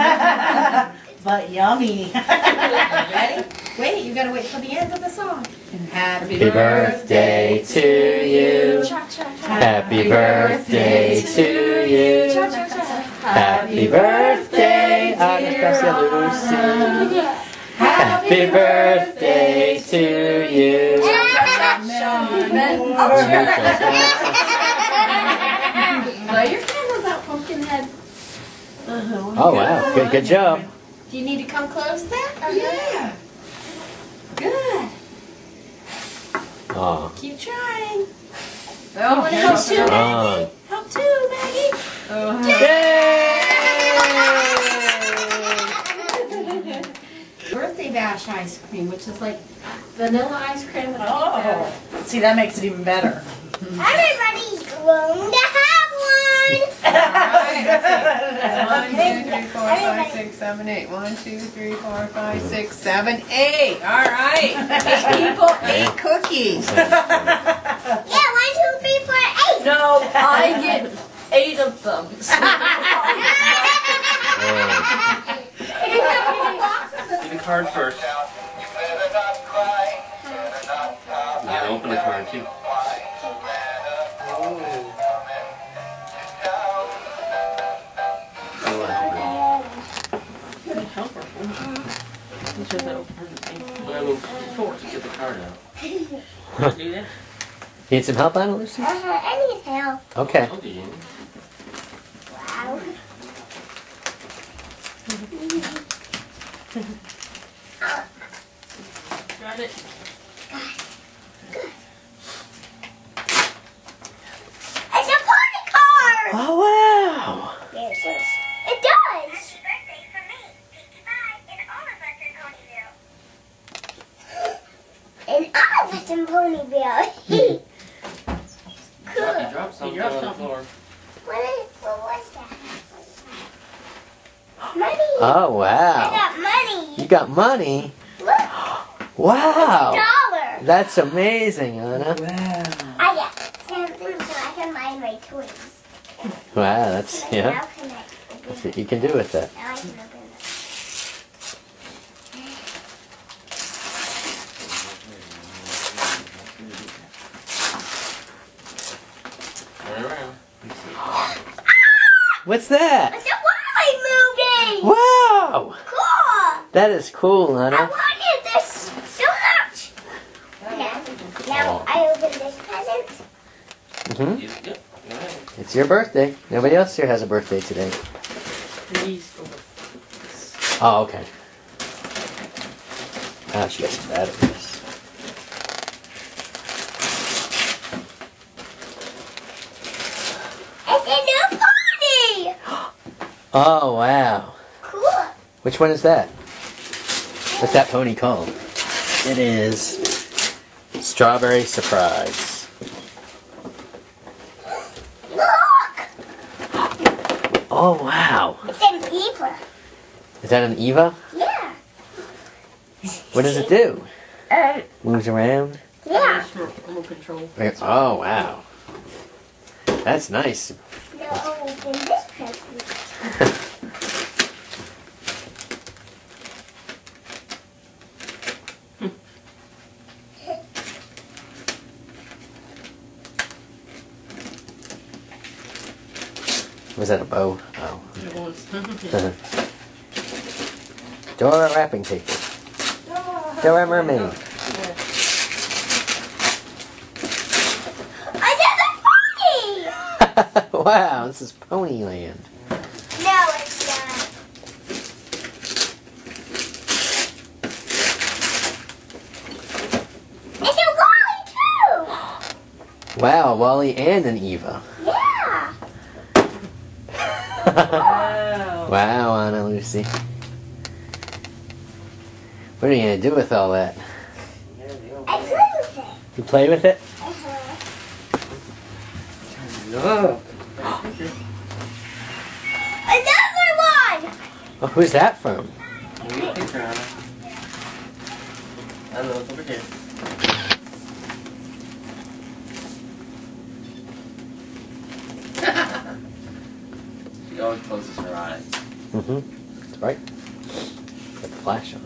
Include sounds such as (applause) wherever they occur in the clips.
(laughs) but yummy. (laughs) Ready? Wait, you gotta wait for the end of the song. Happy birthday to you. Happy birthday to you. Happy birthday, Anastacia Lucy. Happy birthday to you. Oh, (laughs) Blow your candles out, Pumpkinhead. Oh wow, good good job. Do you need to come close closer? Uh-huh. Yeah. Good. Oh, Keep trying. Oh, Wanna help too, strong. Maggie? Help too, Maggie. Oh, Yay! (laughs) Birthday bash ice cream, which is like vanilla ice cream with a Oh. See, that makes it even better. Everybody's grown to have one. (laughs) One, two, three, four, five, six, seven, eight. One, two, three, four, five, six, seven, eight. All right. Eight people, eight cookies. Yeah, one, two, three, four, eight. No, I get eight of them. Give the card first. Well, I mean, force to get the card out. Do that? Need some help, Anna Lucy? I need help. Okay. I'll you. Wow. Got it. All of us in Ponyville. cool. You dropped something dropped on the floor. What, is, what was that? Money. Oh I wow! got money. You got money? Look, (gasps) Wow! dollar. That's amazing, Anna. Wow. I got something so I can buy my toys. Wow, that's yeah. Now can I That's what you can do with that. Now I can open it. Turn around. What's that? It's a WALL-E movie. Wow! Cool. That is cool, I wanted this so much. Now, now I open this present. hmm You- Yep. Go. It's your birthday. Nobody else here has a birthday today. These go. Oh, okay. Ah, she got some batteries. It's a new pony. Oh, wow. Cool. Which one is that? What's that pony called? It is Strawberry Surprise. Look. Oh, wow. It's an Eva. Is that an Eva? Yeah. What does it do? Um. Moves around? Yeah. Remote control. Oh, wow. That's nice. Now I'll open this (laughs) present. Was that a bow? Oh. It was. (laughs) Dora wrapping paper. Dora Mermaid. Another pony. (laughs) wow, this is Ponyland. No, it's not. It's a WALL-E too. Wow, WALL-E and an Eva. Yeah. Wow. (laughs) wow, Anna Lucy. What are you gonna do with all that? I play with it. You play with it? Uh-huh. No. Another who's that from? Give me a picture, Anna. Anna, look over here. she always closes her eyes. Mm-hmm. bright. Put the flash on.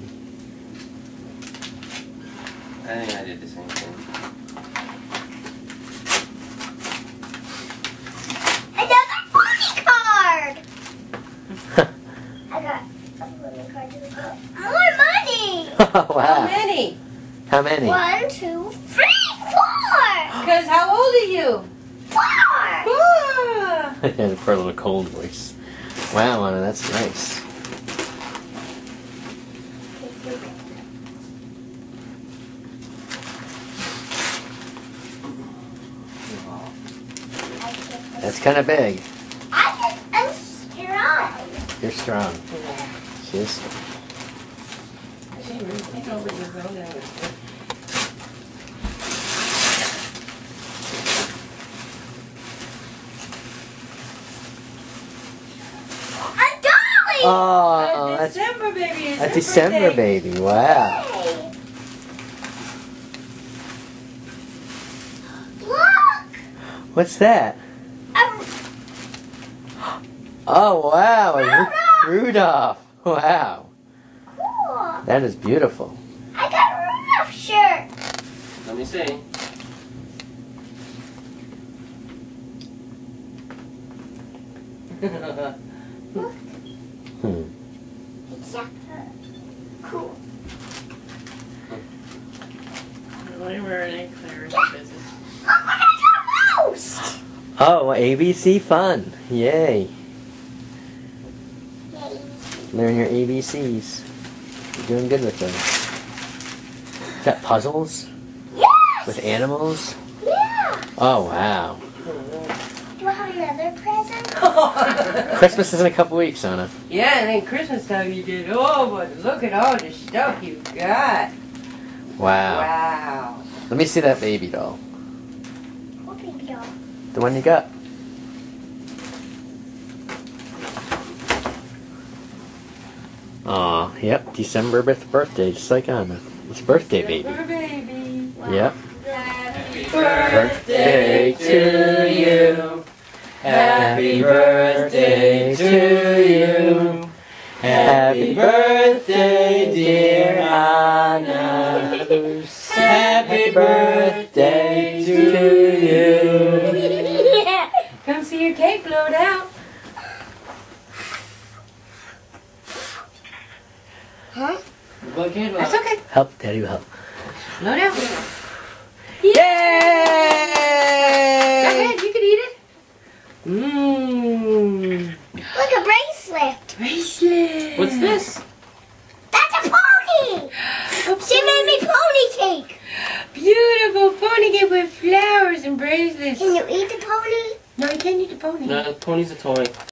I think I did the same thing. Another pony card. I got a pony card to go. More (laughs) money. How many? How many? One, two, three, four. Because how old are you? Four. Ah. (laughs) and for a little cold voice. Wow, Anna, that's nice. That's kind of big. I just am strong. You're strong. She is. A dolly. Oh, that's December baby. It's a December birthday. baby. Wow. Hey. Look. What's that? A Oh, wow. a Ru- Rudolph. Wow. cool. That is beautiful. I got a Rudolph shirt. Let me see. Hmm. It's a cool. Whatever an egg clear business. Look I got roast. Oh, ABC fun. Yay. Yay. Learn your ABCs. You're doing good with them. Is that puzzles Yes. With animals? Yeah. Oh, wow. Do I have another present? (laughs) Christmas is in a couple weeks, Anna. yeah, and then Christmas time you did. Oh, but look at all the stuff you got. Wow. Wow. Let me see that baby doll. What baby doll? The one you got. Aw, yep, December birth- birthday, just like Anna. It's birthday baby. December baby. Yep. Happy Birthday to you. Happy birthday to you. Happy birthday, dear Anna. Happy birthday to you. Come see your cake blowed out. huh? Blow candle That's okay. Help, Daddy will help. Blowed out. Go Yay! ahead, you can eat it. Mmm. Look, a bracelet. Bracelet. What's this? That's a pony. (gasps) She made me pony cake. Beautiful pony cake with flowers and bracelets. Can you eat the pony? No, you can't eat the pony. No, the pony's a toy.